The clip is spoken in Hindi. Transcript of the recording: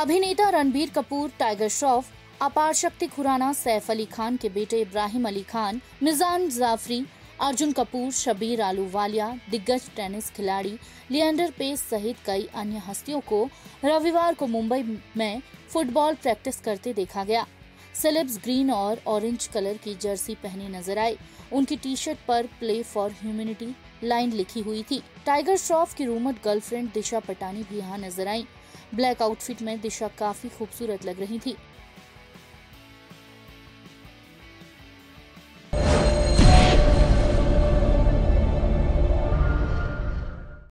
अभिनेता रणबीर कपूर, टाइगर श्रॉफ, अपार शक्ति खुराना, सैफ अली खान के बेटे इब्राहिम अली खान, मिजान जाफरी, अर्जुन कपूर, शबीर आलू वालिया, दिग्गज टेनिस खिलाड़ी लियंडर पेस सहित कई अन्य हस्तियों को रविवार को मुंबई में फुटबॉल प्रैक्टिस करते देखा गया। सेलेब्स ग्रीन और ऑरेंज कलर की जर्सी पहने नज़र आए। उनकी टी शर्ट पर प्ले फॉर ह्यूमिनिटी लाइन लिखी हुई थी। टाइगर श्रॉफ की रूमट गर्लफ्रेंड दिशा पटानी भी यहाँ नज़र आई। ब्लैक आउटफिट में दिशा काफ़ी खूबसूरत लग रही थी।